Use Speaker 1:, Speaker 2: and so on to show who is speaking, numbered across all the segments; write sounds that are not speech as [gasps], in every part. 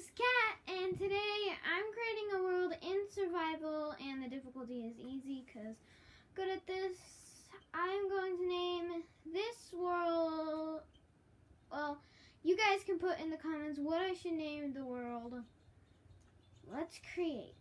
Speaker 1: IsCat, and today I'm creating a world in survival, and the difficulty is easy because good at this. I'm going to name this world. Well, you guys can put in the comments what I should name the world. Let's create.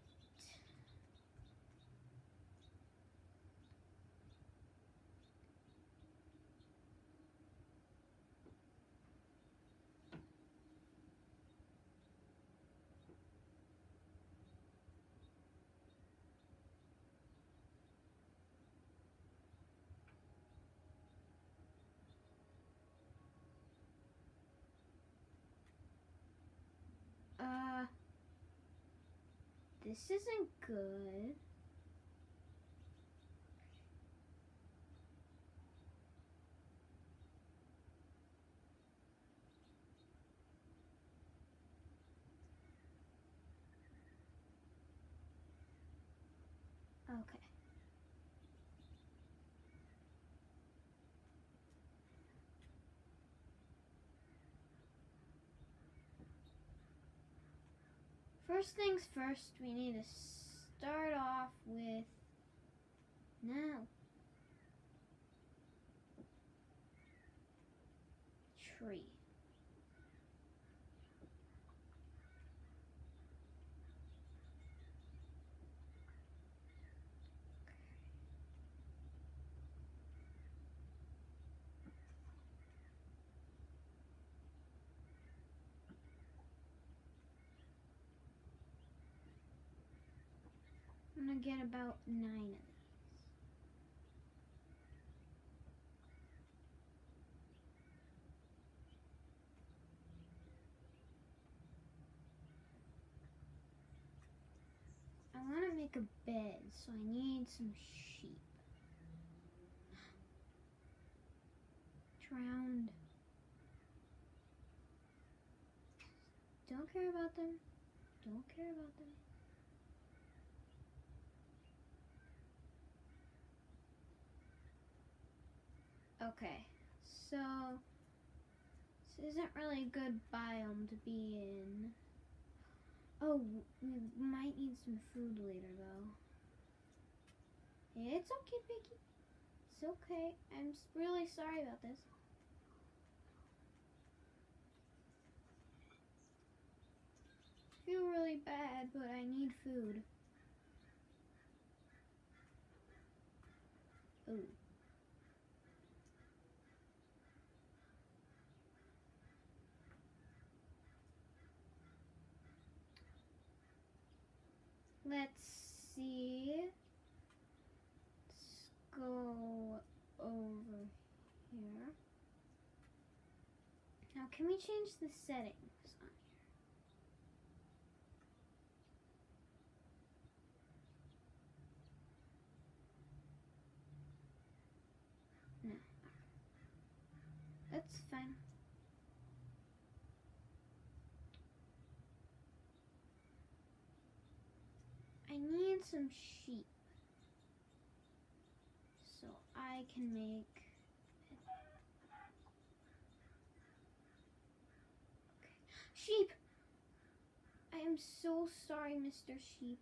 Speaker 1: This isn't good. Okay. First things first, we need to start off with now. Tree. Gonna get about nine of these. I want to make a bed, so I need some sheep. [gasps] Drowned. Don't care about them. Don't care about them. Okay, so this isn't really a good biome to be in. Oh, we might need some food later though. It's okay, Piggy. It's okay. I'm really sorry about this. I feel really bad, but I need food. Ooh. Let's see. Let's go over here. Now, can we change the settings on here? No. That's fine. Some sheep so I can make okay. sheep. I am so sorry, Mr. Sheep.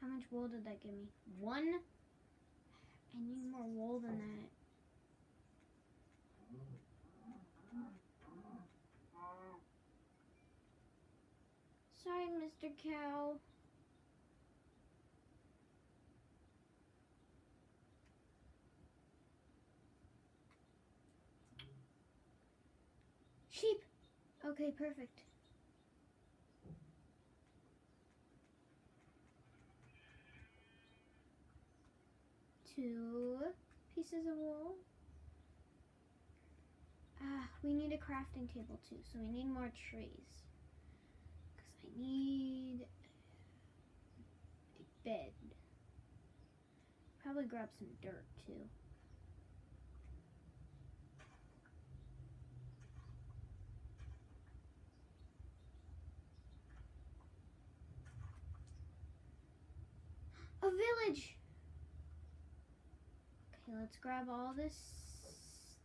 Speaker 1: How much wool did that give me? One? I need more wool than that. Sorry, Mr. Cow. Sheep. Okay, perfect. Two pieces of wool. Ah, we need a crafting table too, so we need more trees. Need a bed. Probably grab some dirt too. A village! Okay, let's grab all this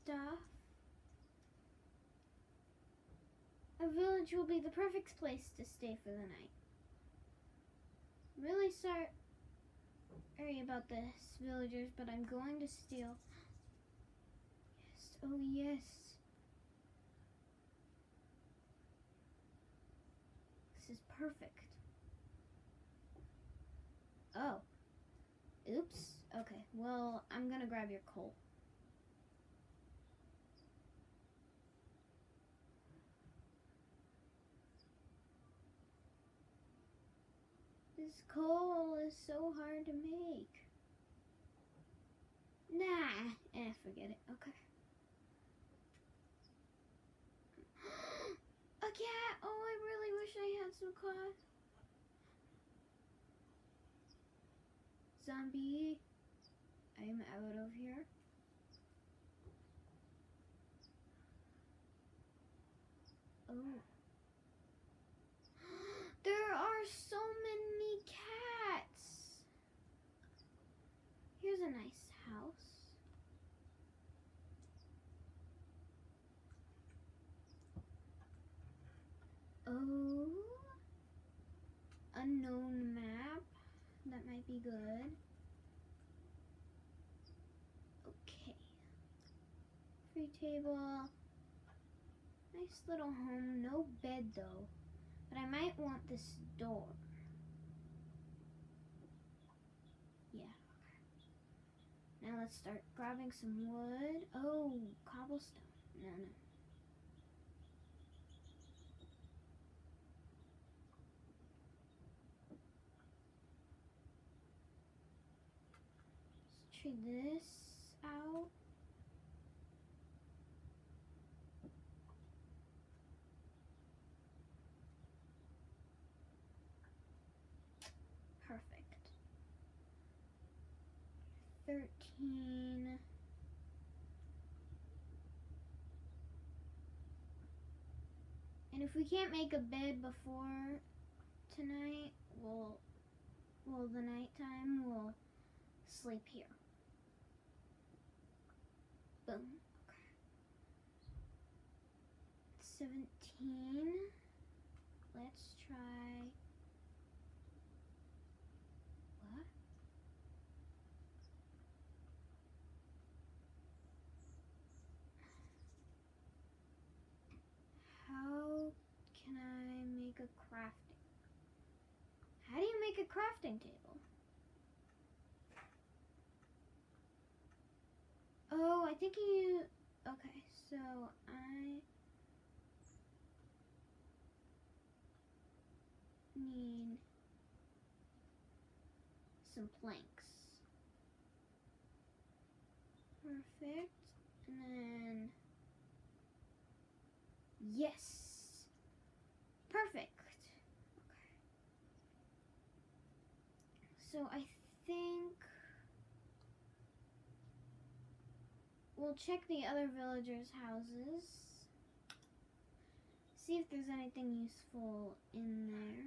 Speaker 1: stuff. A village will be the perfect place to stay for the night. Really sorry about this, villagers, but I'm going to steal. Yes, oh yes. This is perfect. Oh. Oops. Okay, well, I'm gonna grab your coal. This coal is so hard to make. Nah, eh, forget it. Okay. [gasps] A cat! Oh, I really wish I had some cloth. Zombie, I'm out of here. Oh. [gasps] There are so many cats. Here's a nice house. Oh. Unknown map. That might be good. Okay. Free table. Nice little home. No bed though. But I might want this door. Yeah. Now let's start grabbing some wood. Oh, cobblestone. No, no. This out. Perfect. 13. And if we can't make a bed before tonight, we'll, well, the nighttime, we'll sleep here. Boom. Okay. 17. Let's try. What? How can I make a crafting? How do you make a crafting table? Oh, I think you. Okay, so I need some planks. Perfect. And then. Yes! Perfect. Okay. So I think. We'll check the other villagers' houses. See if there's anything useful in there.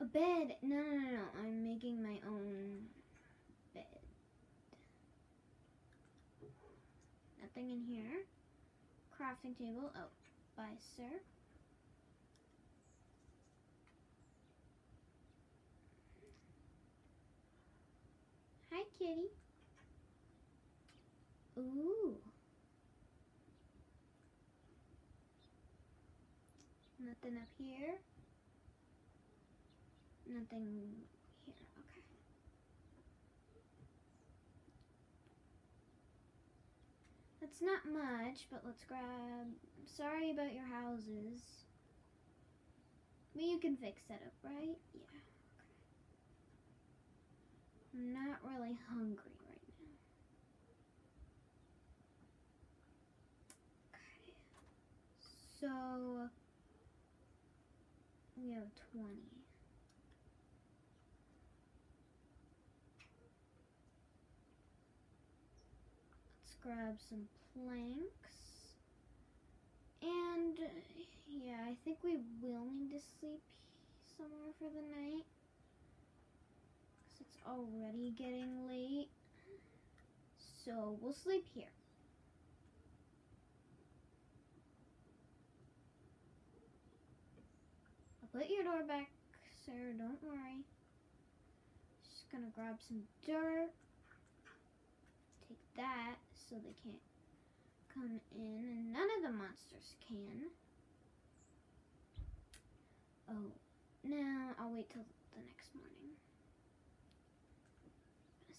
Speaker 1: [gasps] A bed! No, no, no, no. I'm making my own bed. Nothing in here. Crafting table. Oh, bye, sir. Hi, kitty. Ooh. Nothing up here. Nothing here. Okay. That's not much, but let's grab. Sorry about your houses. But you can fix that up, right? Yeah. Okay. I'm not really hungry right now. Okay. So we have 20. Let's grab some planks. And yeah, I think we will need to sleep somewhere for the night. Because it's already getting late. So we'll sleep here. I'll put your door back, sir. Don't worry. Just gonna grab some dirt. Take that so they can't come in, and none of the monsters can. Oh, now I'll wait till the next morning.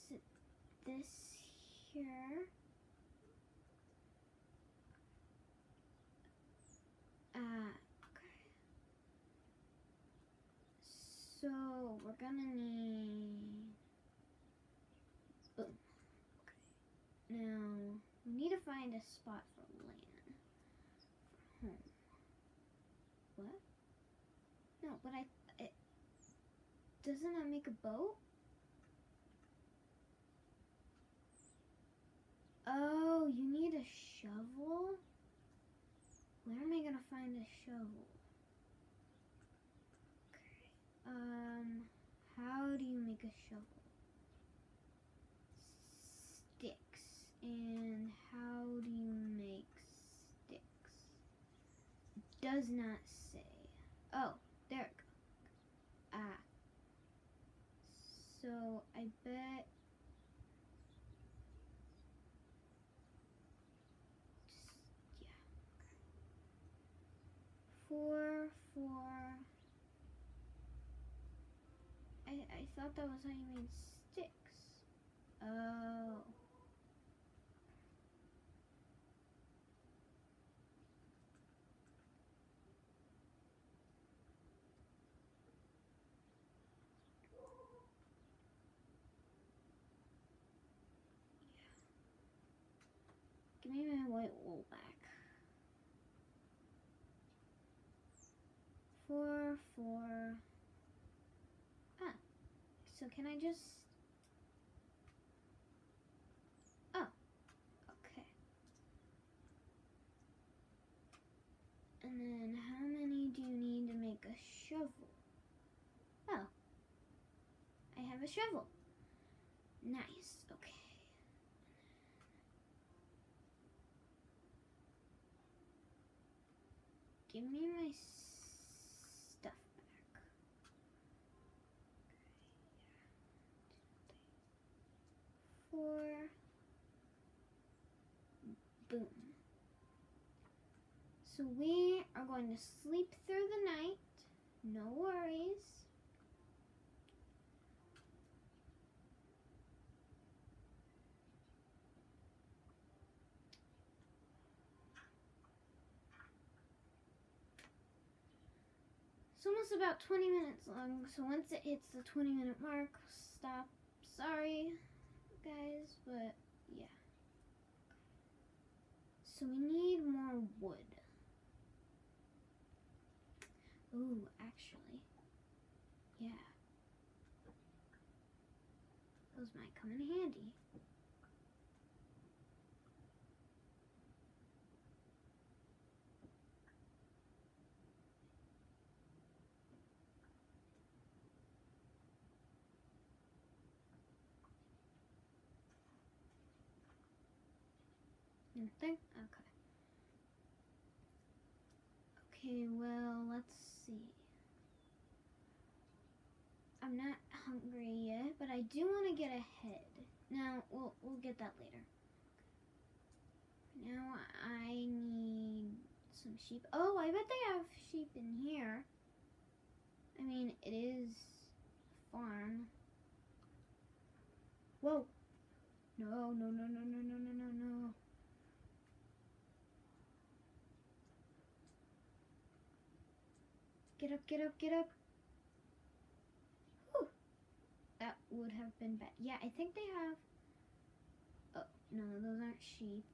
Speaker 1: Sit this here. Uh, okay. So we're gonna need boom. Okay. Now we need to find a spot for land for home. What? No, but I it doesn't that make a boat? Oh, you need a shovel? Where am I gonna find a shovel? Um, how do you make a shovel? Sticks. And how do you make sticks? Does not say. Oh, there it goes. Ah. So I bet yeah. Four, four. I I thought that was how you made sticks. Oh. Give me my white wool back. Four, four. So can I just. Oh. Okay. And then how many do you need to make a shovel? Oh. I have a shovel. Nice. Okay. Give me my stuff back. Four. Boom. So we are going to sleep through the night. No worries. It's almost about 20 minutes long, so once it hits the 20 minute mark, stop. Sorry, guys, but yeah. So we need more wood. Ooh, actually. Yeah. Those might come in handy. Anything? Okay. Okay, well, let's see. I'm not hungry yet, but I do want to get ahead. Now, we'll, we'll get that later. Now, I need some sheep. Oh, I bet they have sheep in here. I mean, it is a farm. Whoa. No, no, no, no, no, no, no, no, no. Get up, get up, get up. Whew. That would have been bad. Yeah, I think they have. Oh, no, those aren't sheep.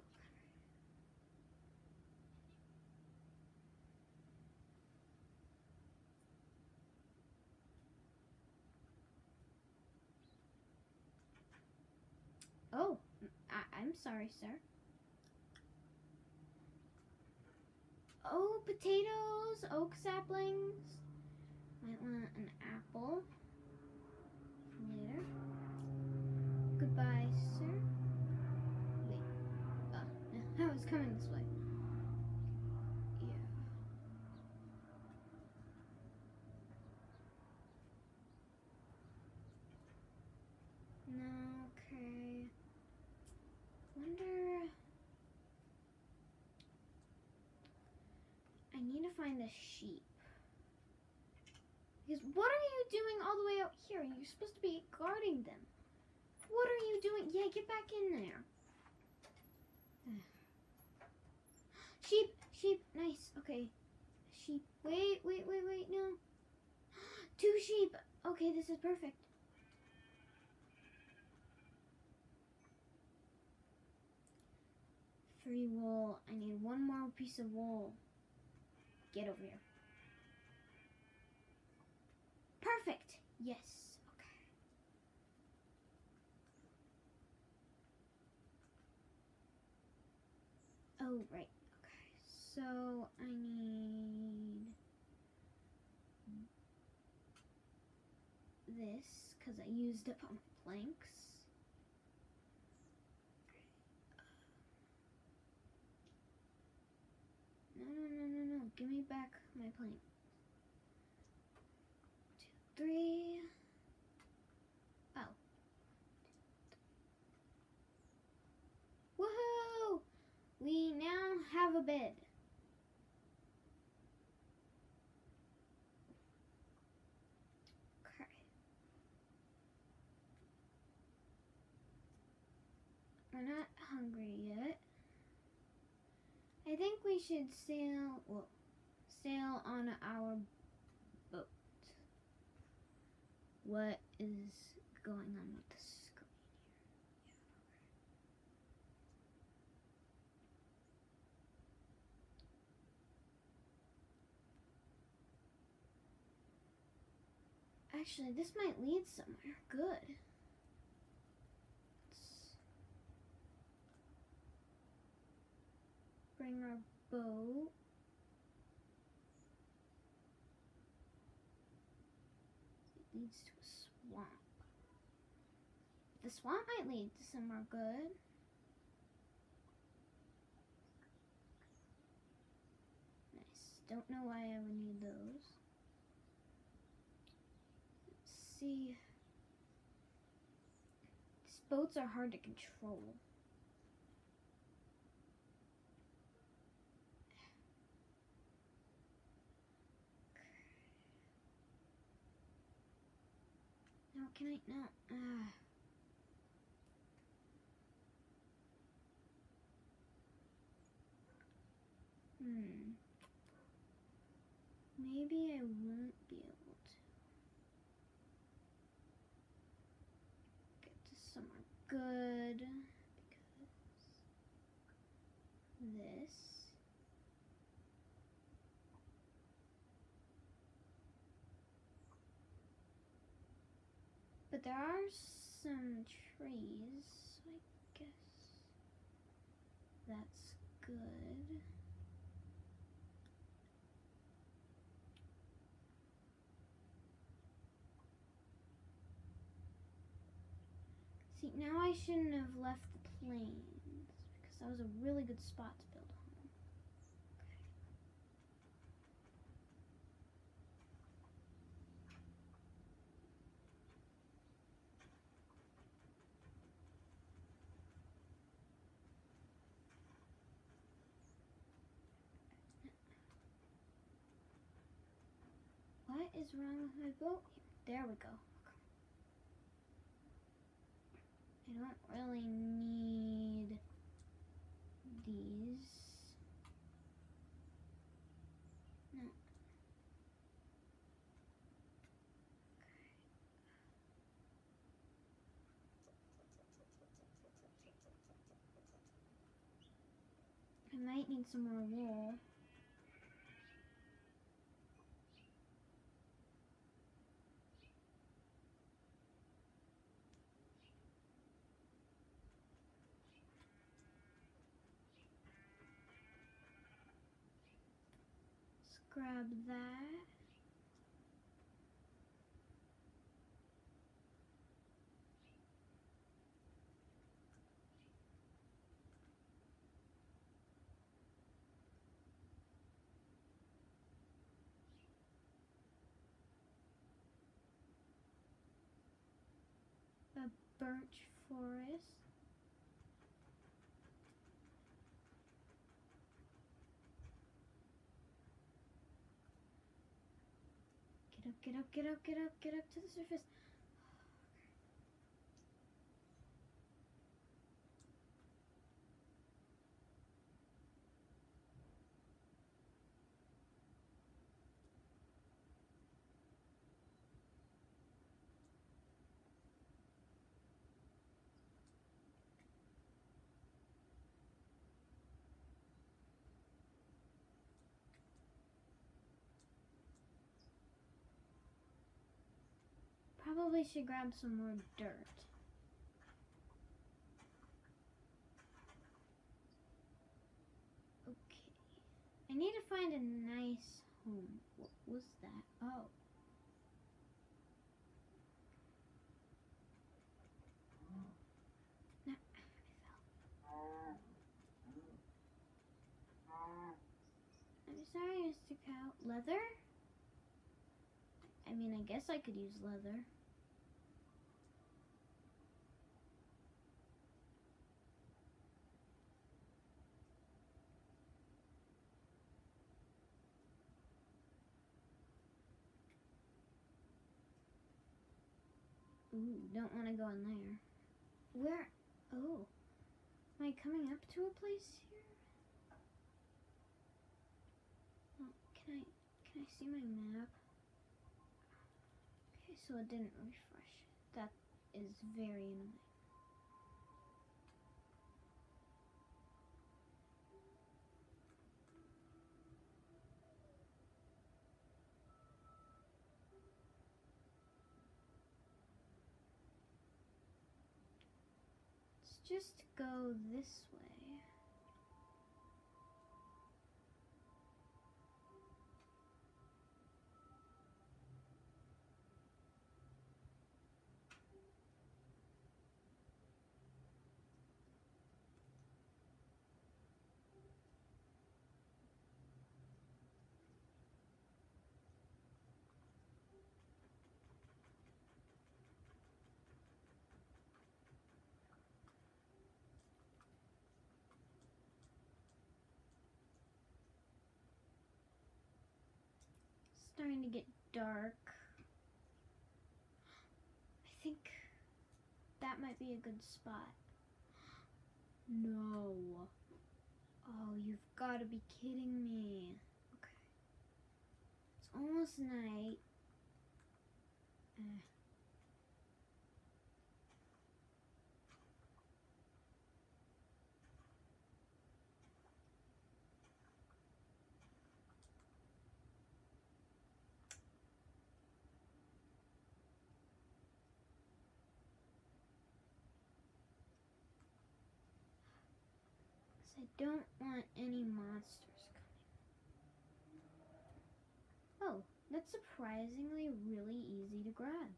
Speaker 1: Oh, I- I'm sorry, sir. Oh, potatoes, oak saplings. Might want an apple later. Goodbye, sir. Wait. Oh, [laughs] I was coming this way. Yeah. Find the sheep. Because what are you doing all the way out here? You're supposed to be guarding them. What are you doing? Yeah, get back in there. [sighs] sheep, sheep, nice. Okay. Sheep. Wait, wait, wait, wait, no. [gasps] Two sheep. Okay, this is perfect. Free wool. I need one more piece of wool. Get over here. Perfect. Yes. Okay. Oh, right. Okay. So I need this because I used up all my planks. No, no, no, no, no. Give me back my plane. Two, three. Oh. Woohoo! We now have a bed. Okay. We're not hungry yet. I think we should sail, well, sail on our boat. What is going on with the screen here? Actually, this might lead somewhere good. Bring our boat. Leads to a swamp. The swamp might lead to somewhere good. Nice. Don't know why I would need those. Let's see. These boats are hard to control. Can I not? Uh, hmm. Maybe I won't be able to get to somewhere good because this. But there are some trees, I guess that's good. See, now I shouldn't have left the plains because that was a really good spot to build a home. Okay. What is wrong with my boat? There we go. I don't really need these. No. I might need some more wool. Grab that. A birch forest. Get up, get up, get up, get up to the surface. Probably should grab some more dirt. Okay. I need to find a nice home. What was that? Oh. I'm sorry, Mr. Cow. Leather? I mean, I guess I could use leather. Ooh, don't want to go in there. Where? Oh. Am I coming up to a place here? Oh, can I, can I see my map? Okay, so it didn't refresh. That is very annoying. Let's just go this way. Starting to get dark. I think that might be a good spot. No. Oh, you've got to be kidding me. Okay. It's almost night. Eh. I don't want any monsters coming. Oh, that's surprisingly really easy to grab.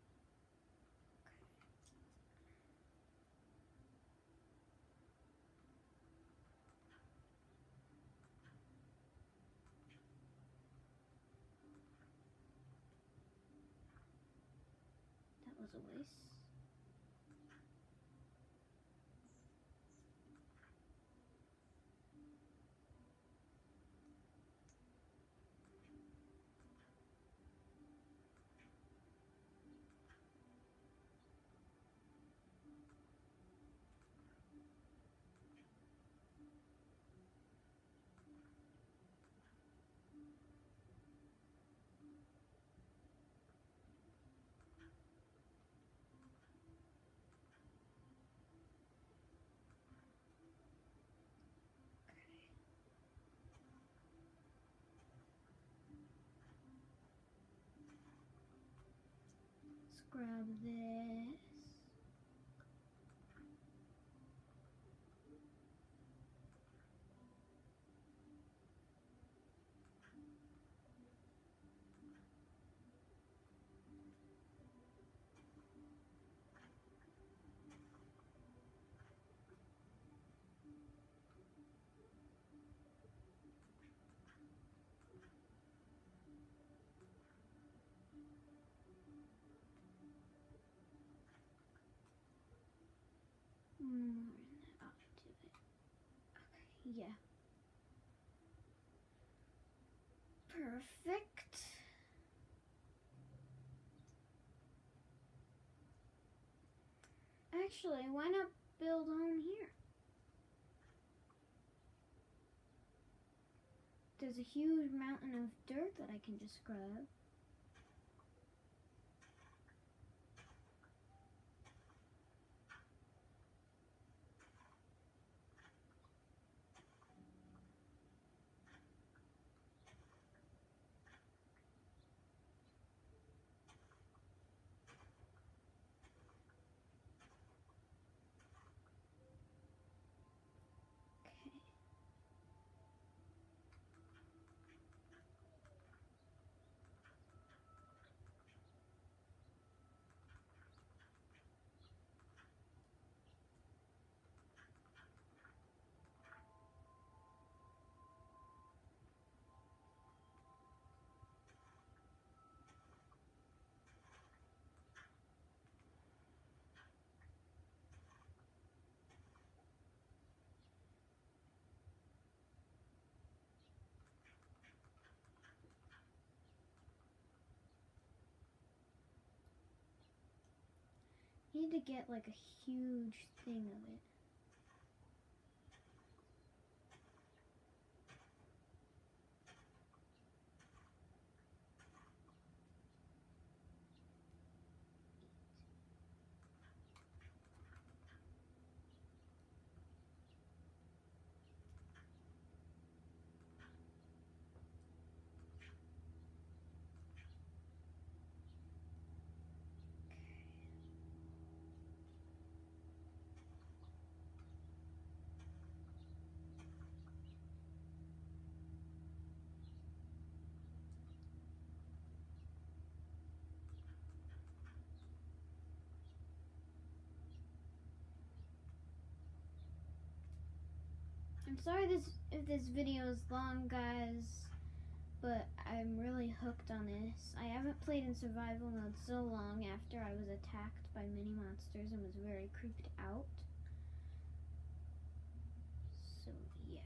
Speaker 1: That was a waste. Let's grab this. Yeah. Perfect. Actually, why not build home here? There's a huge mountain of dirt that I can just grab. Need to get like a huge thing of it. I'm sorry this if this video is long, guys, but I'm really hooked on this. I haven't played in survival mode so long after I was attacked by mini monsters and was very creeped out. So yeah.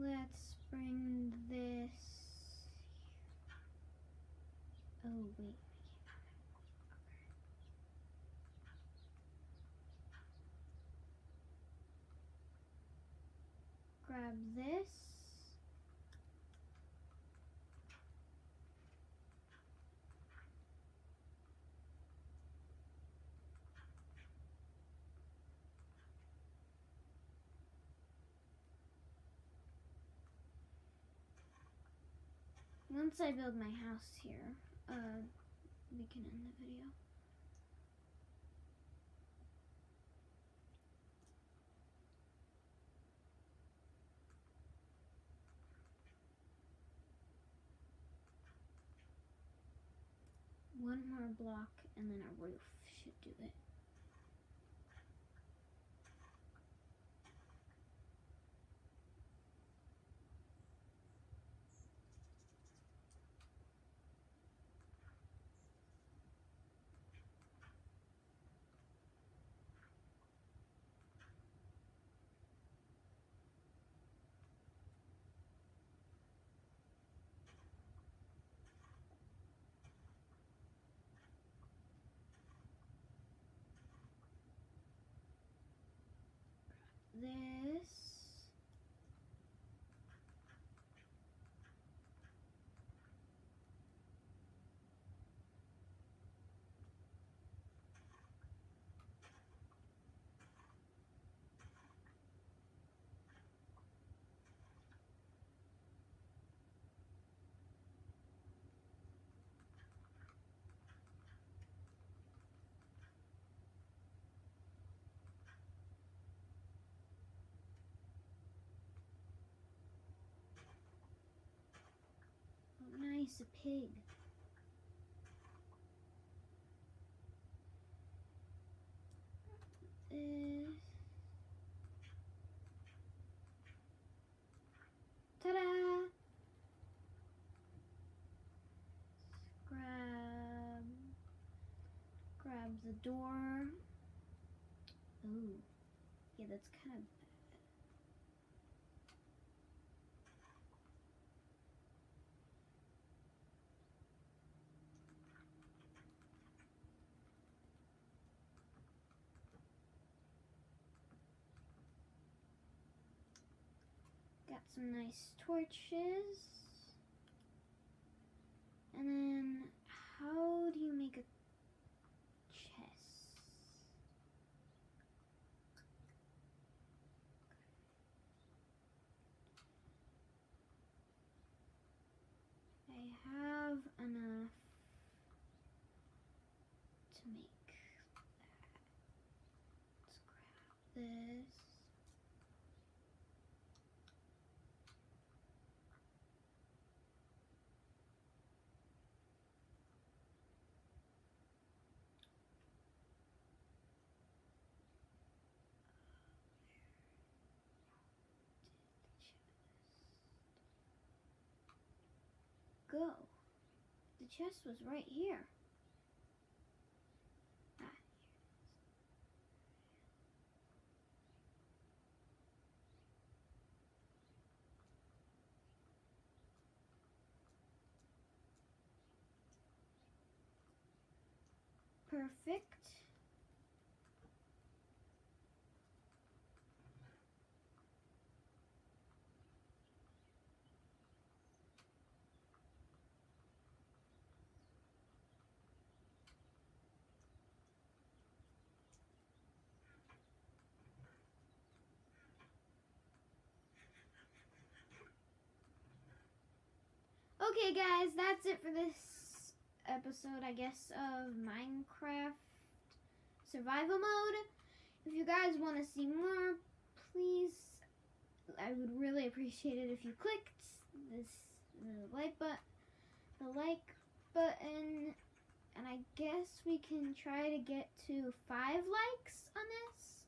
Speaker 1: Let's bring this. Oh, wait. Grab this. Once I build my house here, uh, we can end the video. One more block and then a roof should do it. This. Nice, a pig. Uh, Ta-da! Grab, grab the door. Ooh, yeah, that's kind of some nice torches. And then, how do you make a chest? I have enough to make that. Let's grab this. Go? The chest was right here. Here. Perfect. Okay, guys, that's it for this episode, I guess, of Minecraft Survival Mode. If you guys want to see more, please, I would really appreciate it if you clicked this the like button, the like button, and I guess we can try to get to five likes on this.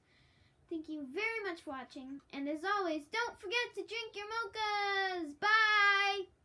Speaker 1: Thank you very much for watching, and as always, don't forget to drink your mochas. Bye.